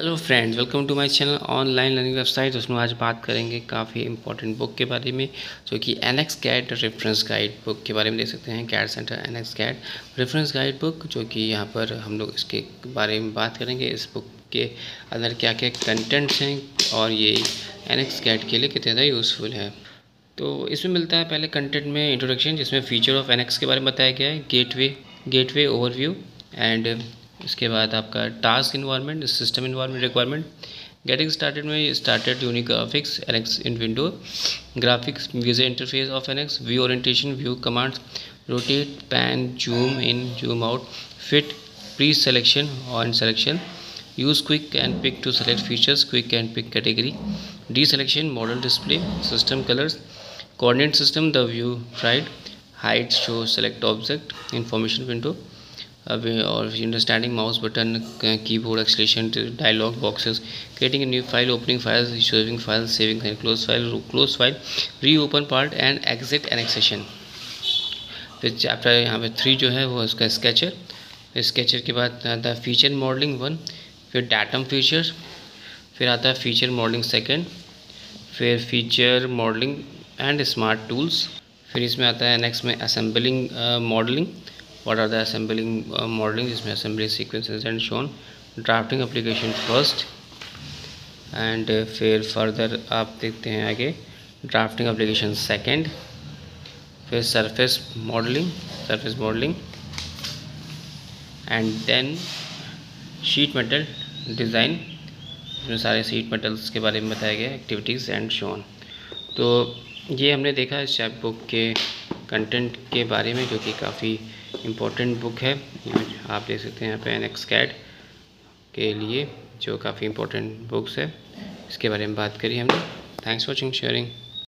Hello friends welcome to my channel online learning website उसमें आज बात करेंगे काफ़ी इंपॉर्टेंट बुक के बारे में, जो कि N X CAD reference guide book के बारे में देख सकते हैं। CAD center N X CAD reference guide book जो कि यहाँ पर हम लोग इसके बारे में बात करेंगे। इस बुक के अंदर क्या क्या कंटेंट्स हैं और ये एन एक्स कैट के लिए कितने ज़्यादा यूज़फुल है। तो इसमें मिलता है पहले कंटेंट में इंट्रोडक्शन जिसमें फीचर ऑफ़ एन के बारे में बताया गया है। Gateway gateway overview and इसके बाद आपका task environment system environment requirement getting started में started unique affix NX in window graphics user interface of NX view orientation view command rotate pan zoom in zoom out fit preselection on selection use quick and pick to select features quick and pick category deselection model display system colours coordinate system the view right height show select object information window अभी और understanding mouse button keyboard acceleration dialogue boxes creating new file opening file resolving file saving close file close file reopen part and exit NX session फिर chapter यहाँ पे three जो है, वो उसका sketcher sketcher के बाद आता है फीचर मॉडलिंग वन फिर डाटम फीचर फिर आता है फीचर मॉडलिंग सेकेंड फिर feature modelling and smart tools फिर इसमें आता है नेक्स्ट में assembling modelling what are the assembling uh, modeling जिसमें assembly sequences and shown drafting application first and uh, फिर further आप देखते हैं आगे drafting application second फिर surface modeling surface modeling and then sheet metal design इसमें सारे शीट मेटल्स के बारे में बताया गया एक्टिविटीज़ एंड शोन तो ये हमने देखा इस चैप बुक के कंटेंट के बारे में, जो कि काफ़ी इम्पोर्टेंट बुक है। आप देख सकते हैं यहाँ पे एन एक्स कैड के लिए, जो काफ़ी इम्पोर्टेंट बुक्स है। इसके बारे में बात करी हमने। Thanks watching sharing